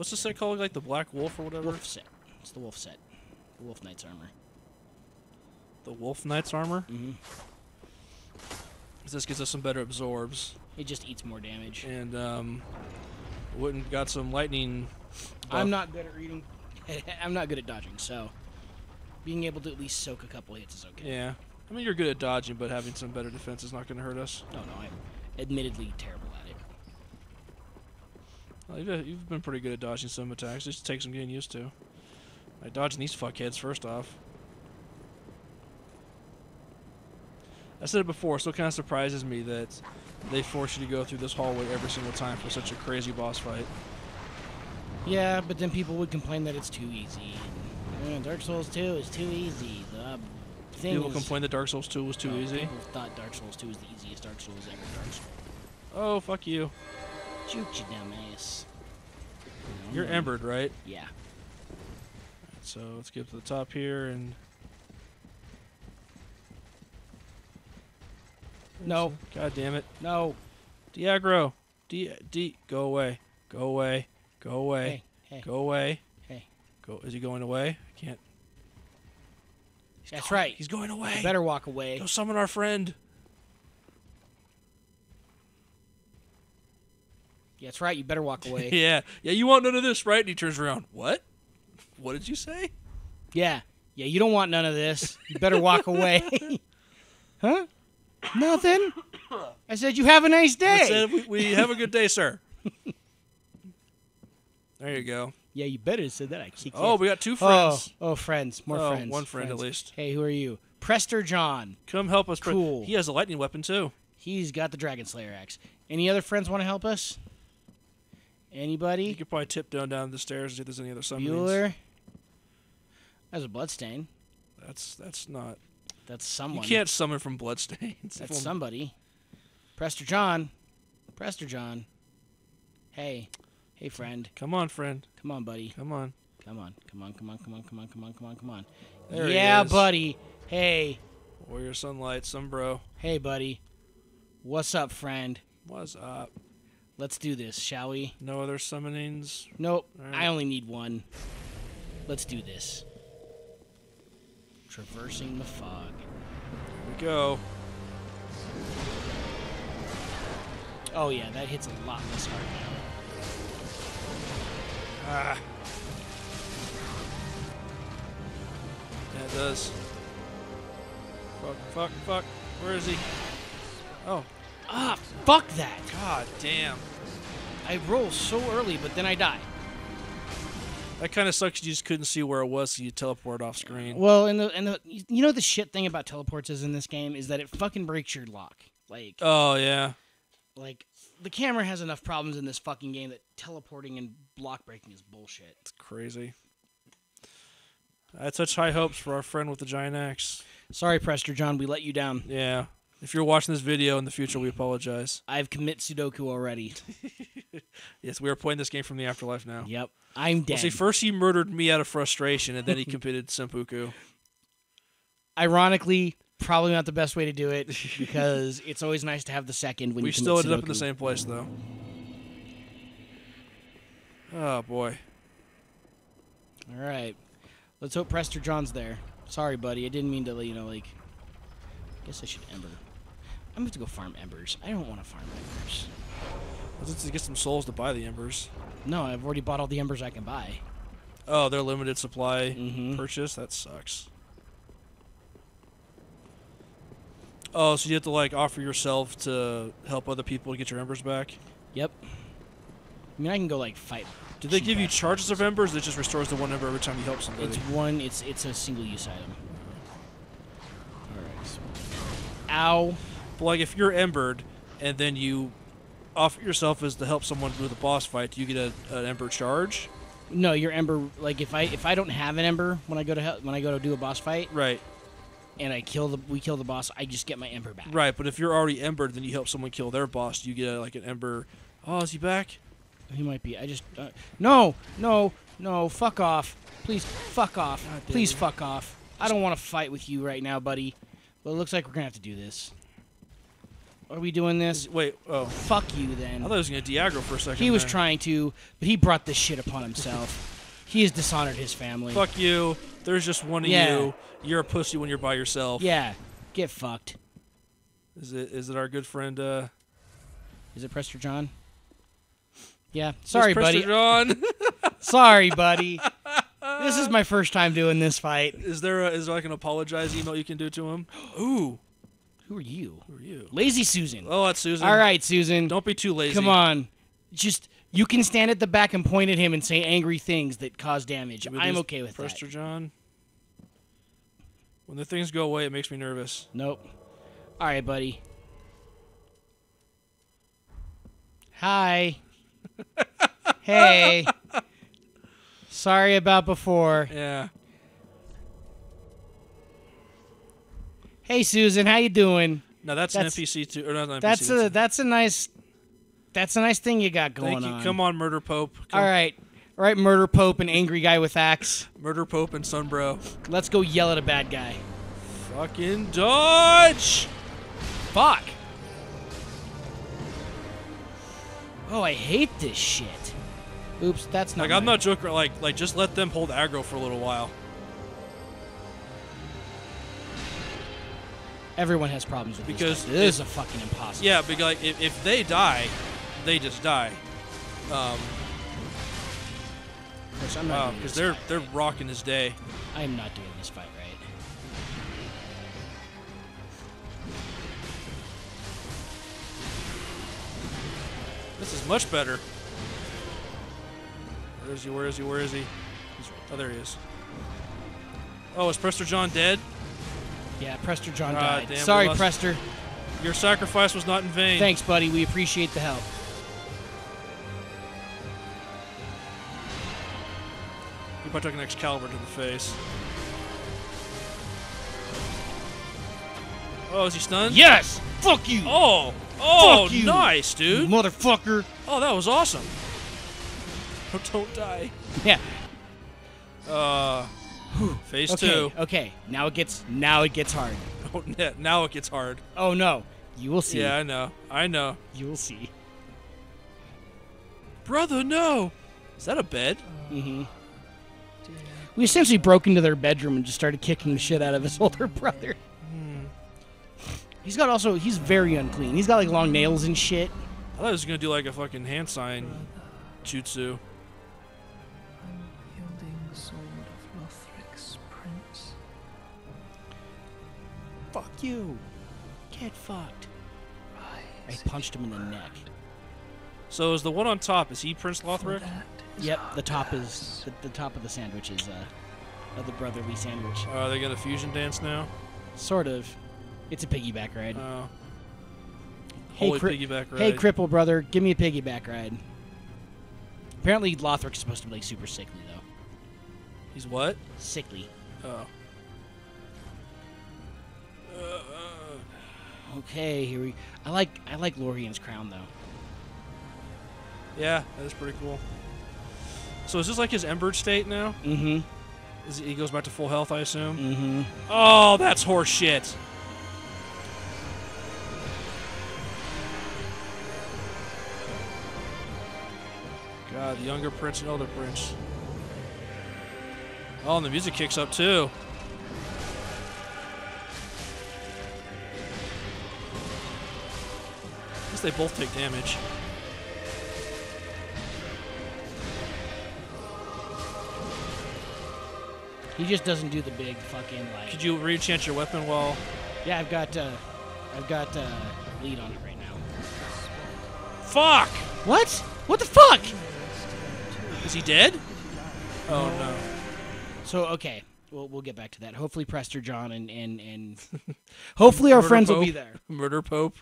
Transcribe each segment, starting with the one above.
What's the set called? Like the Black Wolf or whatever? Wolf set. It's the wolf set. The wolf knight's armor. The Wolf Knight's armor? Mm-hmm. This gives us some better absorbs. It just eats more damage. And, um, Wooden got some lightning. I'm not good at reading. I'm not good at dodging, so being able to at least soak a couple hits is okay. Yeah. I mean, you're good at dodging, but having some better defense is not going to hurt us. No, no, I'm admittedly terrible at it. Well, you've, you've been pretty good at dodging some attacks. Just takes some getting used to. Like dodging these fuckheads first off. I said it before. So it kind of surprises me that they force you to go through this hallway every single time for such a crazy boss fight. Yeah, but then people would complain that it's too easy. And, uh, Dark Souls 2 is too easy. The thing People is, complain that Dark Souls 2 was too uh, easy. People thought Dark Souls 2 was the easiest Dark Souls ever. Dark Souls. Oh, fuck you. Shoot you, dumbass. No, You're no. embered, right? Yeah. So let's get to the top here and. No. God damn it. No. de-aggro. D. D. Go away. Go away. Go away. Hey, hey. Go away. Hey. Go. Is he going away? I can't. He's That's going- right. He's going away. You better walk away. Go summon our friend. Yeah, that's right. You better walk away. yeah. Yeah. You want none of this, right? And he turns around. What? What did you say? yeah. Yeah, you don't want none of this. You better walk away. huh? Nothing? I said you have a nice I day. said, we, we have a good day, sir. there you go. yeah, you better have said that. I Oh, we got two Oh, friends. oh, friends. More Oh, friends. one friend at least. Hey, who are you? Prester John. Come help us. Cool. He has a lightning weapon too. He's got the Dragon Slayer axe. Any other friends want to help us? You could probably tip down down the stairs and see if there's any other summonings. Bueller? That's a bloodstain. That's that's not. That's someone. You can't summon from bloodstains. That's Well, somebody. Prester John. Prester John. Hey. Hey, friend. Come on, friend. Come on, buddy. Come on. Come on. Come on. Come on. Come on. Come on. Come on. Come on. Come on. There he yeah, is. buddy. Hey. Warrior sunlight, some bro. Hey, buddy. What's up, friend? What's up? Let's do this, shall we? No other summonings. Nope. Alright. I only need one. Let's do this. Traversing the fog. Here we go. Oh yeah, that hits a lot less hard now. Ah. Yeah, it does. Fuck, fuck, fuck. Where is he? Oh, Ah, fuck that! god damn. I roll so early, but then I die. That kind of sucks. You just couldn't see where it was, so you teleport off screen. Well, and the and the you know the shit thing about teleports is in this game is that it fucking breaks your lock. Like Oh yeah. like the camera has enough problems in this fucking game that teleporting and block breaking is bullshit. It's crazy. I had such high hopes for our friend with the giant axe. Sorry, Prester John, we let you down. Yeah. If you're watching this video in the future, we apologize. I've commit Sudoku already. Yes, we are playing this game from the afterlife now. yep, I'm dead. Well, see, first he murdered me out of frustration, and then he committed seppuku. Ironically, probably not the best way to do it because it's always nice to have the second when We you still ended up in the same place, though. Oh boy. All right, let's hope Prester John's there. Sorry, buddy, I didn't mean to, you know, like. I guess I should ember. I'm gonna go farm embers. I don't want to farm embers. Let's just get some souls to buy the embers. No, I've already bought all the embers I can buy. Oh, they're limited supply Mhm. purchase. That sucks. Oh, so you have to like offer yourself to help other people to get your embers back. Yep. I mean, I can go like fight. Do they give you charges of embers? It just restores the one ember every time you help somebody. It's one. It's it's a single use item. All right. so- Ow. Like if you're embered and then you offer yourself as to help someone with a boss fight, do you get a, an ember charge? No, your ember. Like if I if I don't have an ember when I go to hel- when I go to do a boss fight Right. and I kill the we kill the boss, I just get my ember back. Right, but if you're already embered, then you help someone kill their boss. Do you get a, like an ember? Oh, is he back? He might be. I just uh, no no no. Fuck off. Please fuck off. God Please fuck off. I don't want to fight with you right now, buddy. But it looks like we're gonna have to do this. Are we doing this? Wait, oh. Fuck you then. I thought he was gonna de-aggro for a second. He was there. trying to, but he brought this shit upon himself. he has dishonored his family. Fuck you. There's just one of Yeah. you. You're a pussy when you're by yourself. Yeah, get fucked. Is it? Is it our good friend? uh Is it Prester John? Yeah. Sorry, buddy. John. Sorry, buddy. this is my first time doing this fight. is there? A, is there like an apologize email you can do to him? Ooh. Who are you? Who are you? Lazy Susan. Oh, that's Susan. All right, Susan. Don't be too lazy. Come on. Just you can stand at the back and point at him and say angry things that cause damage. Me I'm okay with Prester that. John. When the things go away, it makes me nervous. Nope. All right, buddy. Hi. hey. Sorry about before. Yeah. Hey, Susan, how you doing? No, that's, That's- an NPC too. Or not an NPC. That's a that's a nice that's a nice thing you got going Thank you. on. Come on, Murder Pope. Come, All right. All right, murder pope and angry guy with axe. Murder Pope and Sunbro. Let's go yell at a bad guy. Fucking dodge! Fuck. Oh, I hate this shit. Oops, that's not. Like I'm not joking. Like like just let them hold aggro for a little while. Everyone has problems with Because. This is a fucking impossible. Yeah, because like if, if they die, they just die. Um, Which I'm not because they're fight they're right. rocking this day. I am not doing this fight right. This is much better. Where is he? Where is he? Where is he? Oh, there he is. Oh, is Prester John dead? Yeah, Prester John Ah, died. damn, Sorry, Prester. Your sacrifice was not in vain. Thanks, buddy. We appreciate the help. He probably took an Excalibur to the face. Oh, is he stunned? Yes. Fuck you, Oh, oh, Fuck you. nice, dude. motherfucker. Oh, that was awesome. Don't, don't die. Yeah. Uh, phase Okay. two. Okay. Now it gets. Now it gets hard. Oh, now it gets hard. Oh no. You will see. Yeah, I know. I know. You will see. Brother, no. Is that a bed? Mm-hmm. We essentially broke into their bedroom and just started kicking the shit out of his older brother. He's got also. He's very unclean. He's got like long nails and shit. I thought he was gonna do like a fucking hand sign jutsu. Fuck you. Get fucked. I punched him in the neck. So is the one on top? Is he Prince Lothric? Yep. The our top is the, the top of the sandwich is uh, the brotherly sandwich. Are they gonna fusion dance now? Sort of. It's a piggyback ride. Oh. Hey, Holy cri- piggyback ride. Hey, cripple brother, give me a piggyback ride. Apparently, Lothric's supposed to be like super sickly though. He's what? Sickly. Oh. Okay, here we. I like I like Lorian's crown though. Yeah, that is pretty cool. So is this like his Ember state now? Mm-hmm. Is he, goes back to full health, I assume. Mm-hmm. Oh, that's horse shit. God, the younger prince and older prince. Oh, and the music kicks up too. Least they both take damage. He just doesn't do the big fucking like. Could you re-enchant your weapon while? Yeah, I've got uh, I've got uh, lead on it right now. Fuck! What? What the fuck? Is he dead? Oh no. So okay, we'll we'll get back to that. Hopefully, Prester John and and and hopefully our Murder friends will Pope. be there. Murder Pope.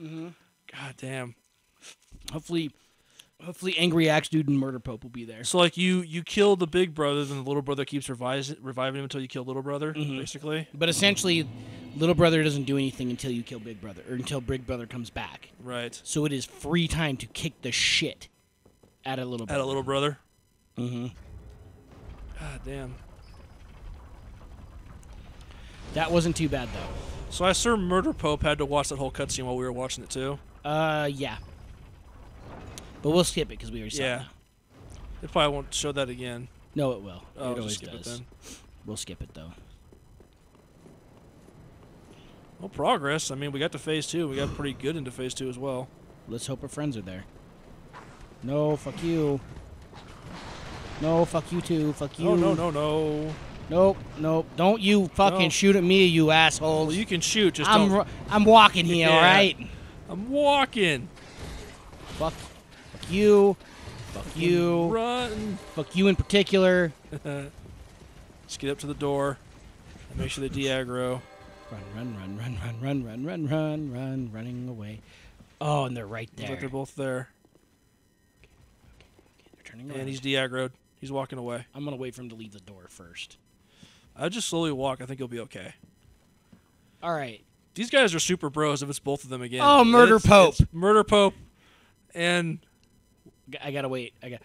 Mm-hmm. God damn. Hopefully, hopefully, Angry Axe Dude and Murder Pope will be there. So like you you kill the big brother, then the little brother keeps revis- reviving him until you kill little brother, Mhm. basically. But essentially, Little Brother doesn't do anything until you kill Big Brother or until Big Brother comes back. Right. So it is free time to kick the shit out of Little At Brother. a little brother. Mm-hmm. God damn. That wasn't too bad though. So I assume Murder Pope had to watch that whole cutscene while we were watching it too. Uh, yeah. But we'll skip it because we already saw Yeah. it. It probably won't show that again. No, it will. Oh, it always skip does. it then. We'll skip it though. Well, progress. I mean, we got to phase two. We got pretty good into phase two as well. Let's hope our friends are there. No, fuck you. No, fuck you too. Fuck you. No, no no no! Nope, nope. Don't you fucking No. shoot at me, you asshole. Well, you can shoot. Just I'm I'm walking here, Yeah. all right? I'm walking. Fuck, fuck you. Fuck you. Run. Fuck you in particular. Just get up to the door and make sure they de-aggro. Run, run, run, run, run, run, run, run, run, run, running away. Oh, and they're right there. like they're both there. They're turning around. And he's de-aggroed. He's walking away. I'm gonna wait for him to leave the door first. I'll just slowly walk. I think he'll be okay. All right. These guys are super bros if it's both of them again. Oh, Murder It's- Pope. it's Murder Pope. And I gotta wait. I got.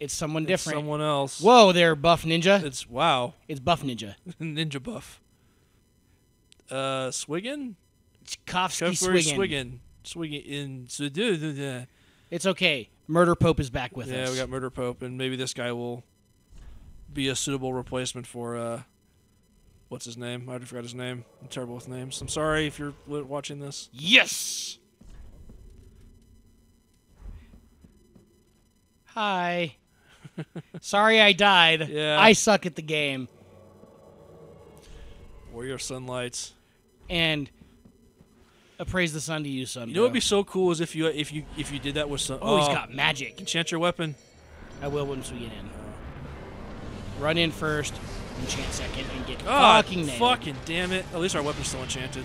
It's someone it's different. someone else. Whoa there, Buff Ninja. It's wow. It's Buff Ninja. Ninja buff. Uh, Swiggin? Kofsky Kefir Swiggin. Swiggin. Swiggin in. so-. It's okay. Murder Pope is back with Yeah, us. Yeah, we got Murder Pope, and maybe this guy will be a suitable replacement for uh, what's his name? I already forgot his name. I'm terrible with names. I'm sorry if you're watching this. Yes. Hi. Sorry I died. Yeah. I suck at the game. Warrior Sunlights. And appraise the sun to you, son. You know what'd be so cool is if you if you if you did that with some. Oh, he's oh. got magic. enchant your weapon. I will once we get in. Run in first, enchant second, and get Ah, fucking nailed. fucking damn it! At least our weapon's still enchanted.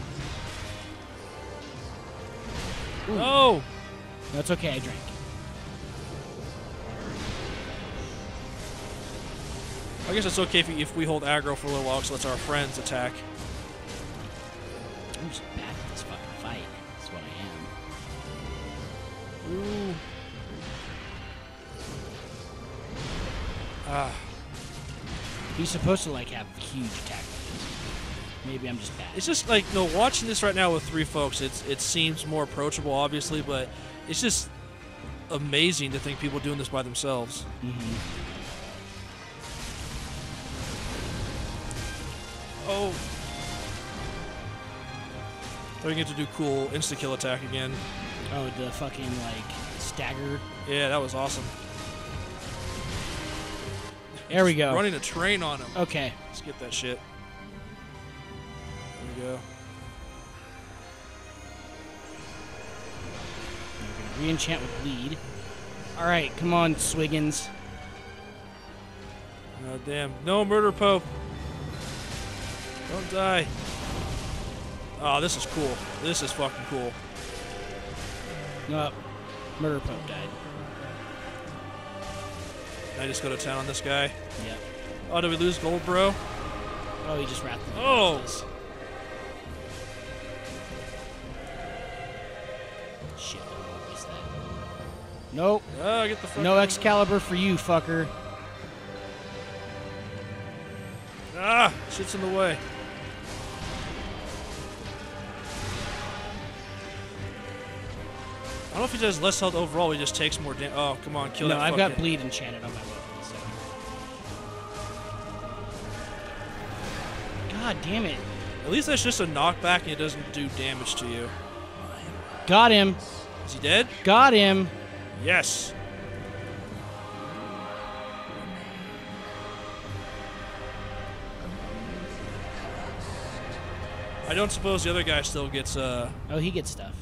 Ooh. Oh, That's okay. I drank. I guess it's okay if, we- if we hold aggro for a little while, so lets our friends attack. I'm just bad at this fucking fight. That's what I am. Ooh. Ah, He's supposed to like have huge attack. Maybe I'm just bad. it's just like no watching this right now with three folks. It's it seems more approachable, obviously, but it's just amazing to think people doing this by themselves. hmm Oh. They're gonna get to do cool insta kill attack again. Oh, the fucking like stagger. Yeah, that was awesome. There we go. Running a train on him. Okay. Let's get that shit. There we go. Re-enchant with lead. All right, come on, Swiggins. Oh, damn. No murder pope. Don't die. Oh, this is cool. This is fucking cool. No, Murder Pope died. I just go to town on this guy. Yep. Oh, did we lose gold, bro? Oh, he just wrapped. the Oh. us. Shit, I missed that. Nope. Oh, get the fuck. No Excalibur for you, fucker. Ah, shit's in the way. Don't know if he does less health overall. He just takes more damage. Oh, come on, kill no, that. I've got bleed enchanted on my weapon. So. God damn it! At least that's just a knockback and it doesn't do damage to you. Got him! Is he dead? Got him! Yes. I don't suppose the other guy still gets, uh, Oh, he gets stuff.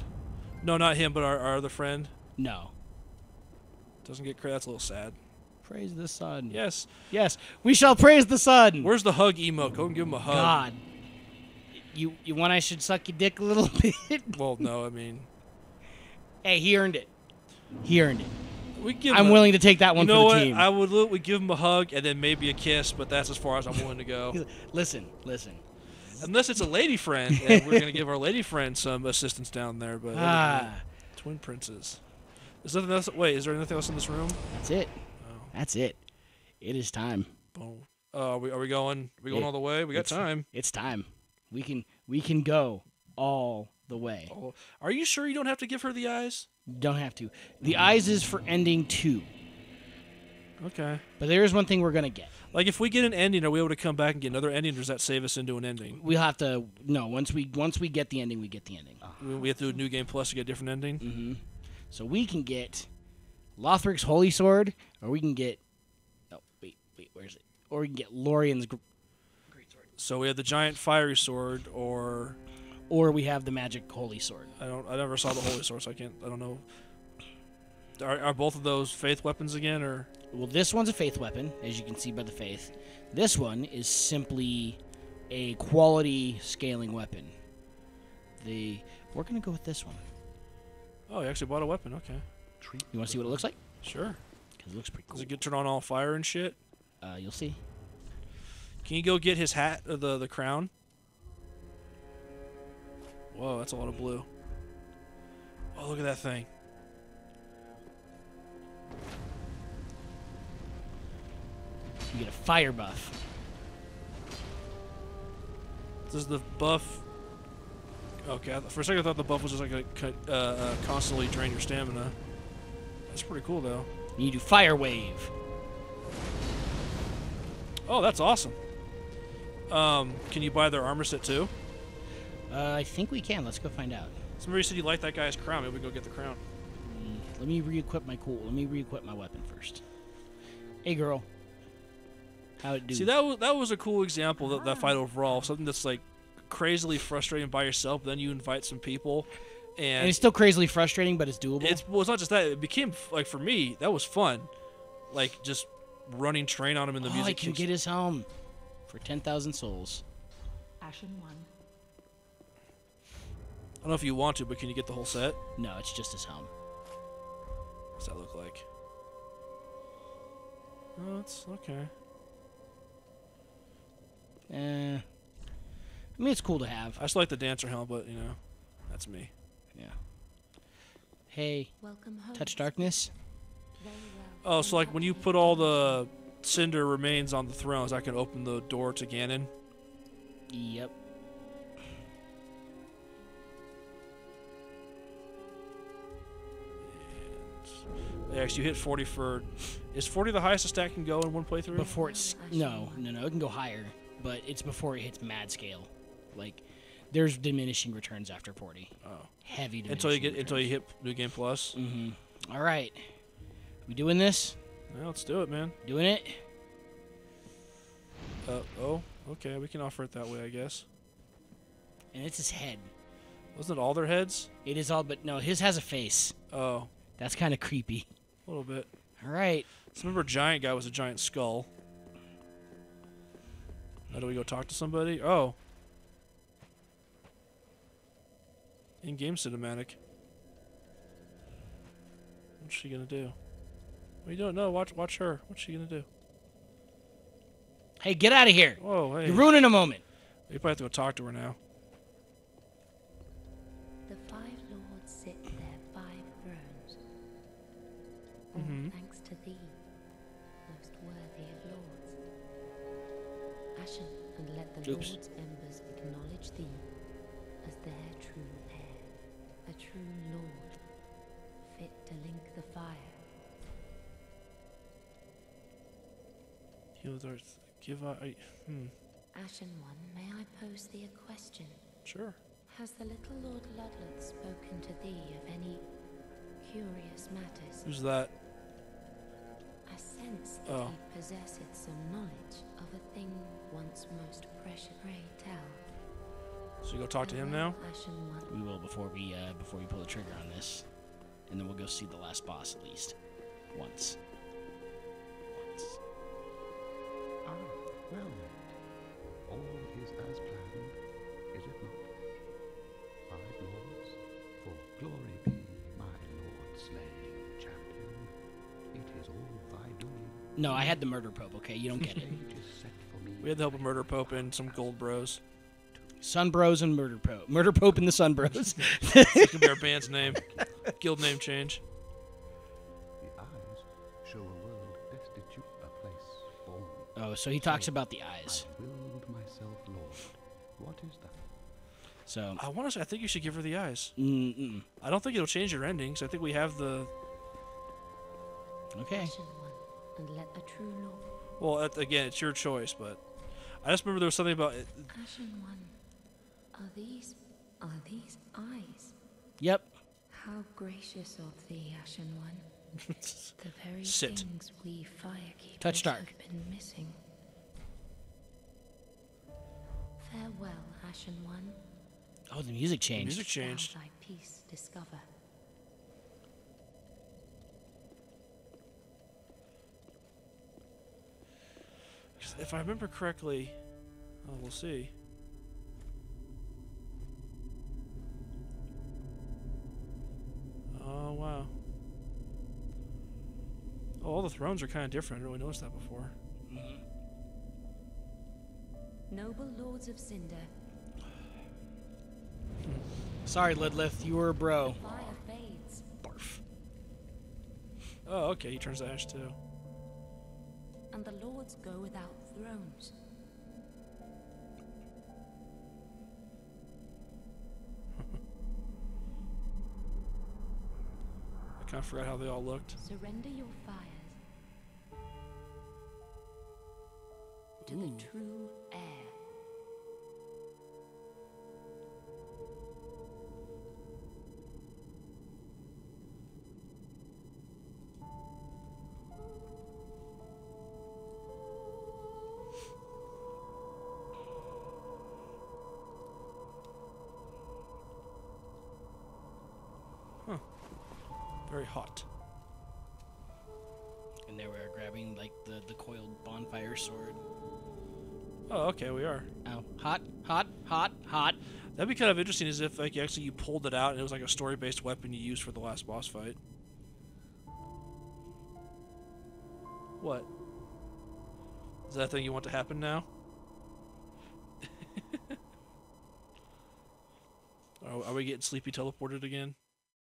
No, not him, but our, our other friend. No. Doesn't get credit. That's a little sad. Praise the sun. Yes. Yes, we shall praise the sun. Where's the hug emote? Go and give him a hug. God. You you want I should suck your dick a little bit? Well, no, I mean, hey, he earned it. He earned it. we give. I'm a- willing to take that You one know for the what? team. I would literally give him a hug and then maybe a kiss, but that's as far as I'm willing to go. listen, listen. Unless it's a lady friend, and we're gonna give our lady friend some assistance down there. But other than that, Ah, twin princes. Is there nothing else? Wait, is there anything else in this room? that's it. Oh. That's it. It is time. Boom. Uh, are we are we going? Are we going Yeah, all the way? We got time. It's time. We can we can go all the way. Oh, are you sure you don't have to give her the eyes? Don't have to. The eyes is for ending two. Okay. But there is one thing we're gonna get. Like if we get an ending, are we able to come back and get another ending, or does that save us into an ending? We'll have to no. Once we once we get the ending, we get the ending. We- We have to do a new game plus to get a different ending. hmm So we can get Lothric's holy sword, or we can get. Oh wait, wait, where's it? Or we can get Lorian's, gr- great sword. So we have the giant fiery sword, or or we have the magic holy sword. I don't. I never saw the holy sword, so I can't. I don't know. Are, are both of those faith weapons again, or Well, this one's a faith weapon, as you can see by the faith. This one is simply a quality scaling weapon. The we're gonna go with this one. oh, you actually bought a weapon? Okay, Treat You want to see what it looks like? sure. Because it looks pretty cool. Does cool. it get turned on all fire and shit? Uh, you'll see. Can you go get his hat, uh, the the crown? Whoa, that's a lot of blue. Oh, look at that thing. You get a fire buff. Does the buff? Okay, for a second I thought the buff was just like uh, uh, constantly drain your stamina. That's pretty cool though. You do fire wave. Oh, that's awesome. Um, can you buy their armor set too? Uh, I think we can. Let's go find out. Somebody said you like that guy's crown. Maybe we go get the crown. Mm, Let me re-equip my cool. Let me re-equip my weapon first. Hey, girl. How it do? See, that was that was a cool example that that fight overall. Something that's like crazily frustrating by yourself. Then you invite some people, and and it's still crazily frustrating, but it's doable. it's well, it's not just that. It became like for me that was fun, like just running train on him in the oh, music. I can kicks- get his helm for ten thousand souls. Ashen one. I don't know if you want to, but can you get the whole set? No, it's just his helm. What's that look like? Oh, it's okay. Eh. I mean, it's cool to have. I just like the dancer helmet, but you know, that's me. Yeah. Hey, Welcome home. touch darkness. Very well. Oh, so like when you put all the cinder remains on the thrones, I can open the door to Ganon. Yep. Yeah, actually, you hit 40 for. Is 40 the highest a stack can go in one playthrough? Before it's no, no, no. It can go higher, but it's before it hits mad scale. Like, there's diminishing returns after forty. Oh. Heavy diminishing Until you get until you hit New Game Plus. Mm-hmm. All right. We doing this? Yeah, let's do it, man. Doing it? Uh, oh, okay, we can offer it that way, I guess. And it's his head. Wasn't it all their heads? It is all, but no, his has a face. Oh, That's kind of creepy. a little bit. All right. So remember, giant guy was a giant skull. How do we go talk to somebody? Oh. In-game cinematic. What's she gonna do? What are you doing? No, watch, watch her. What's she gonna do? Hey, get out of here! Whoa, hey. You're ruining a moment. We probably have to go talk to her now. The Oops. lords' embers acknowledge thee as their true heir, a true lord, fit to link the fire. Heal the earth. Give. I, hmm. Ashen one, may I pose thee a question? Sure. Has the little Lord Ludleth spoken to thee of any curious matters? Who's that? I sense that Oh. he possesseth some knowledge of a thing once most precious. Pray tell. So you go talk to him now? Farewell, Ashen one. We will before we uh, before we pull the trigger on this, and then we'll go see the last boss at least once. Once. No, I had the murder pope. Okay, you don't get it. Stage is set for me. We had the help of Murder Pope and some gold bros. Sun Bros and Murder Pope. Murder Pope and the Sun Bros. That could be our band's name. Guild name change. The eyes show a world destitute, a place born. oh, so he talks about the eyes. I myself lord, What is that? So, I want to say I think you should give her the eyes. mm-mm. I don't think it'll change your endings. I think we have the okay. Ashen one, and let a true lord. well. At, again, it's your choice, but I just remember there was something about it. Ashen one, are these, are these eyes? Yep. How gracious of thee, Ashen One. The very Sit. things we firekeepers Touch dark. have been missing. Farewell, Ashen One. Oh, the music changed. music Thou changed. thy peace discover. If I remember correctly, oh, we'll see. Oh wow. Oh, all the thrones are kind of different. I didn't really notice that before. Mm-hmm. Noble lords of Cinder, Sorry, Lidlith, you were a bro. Barf. Oh, okay. He turns to ash too. and the lords go without thrones. I kind of forgot how they all looked. Surrender your fires to the true heir. Hot. And they were grabbing like the the coiled bonfire sword. Oh, okay. We are. Oh, hot, hot, hot, hot. That'd be kind of interesting, as if like actually you pulled it out and it was like a story-based weapon you used for the last boss fight. What? Is that thing you want to happen now? are, are we getting sleepy teleported again?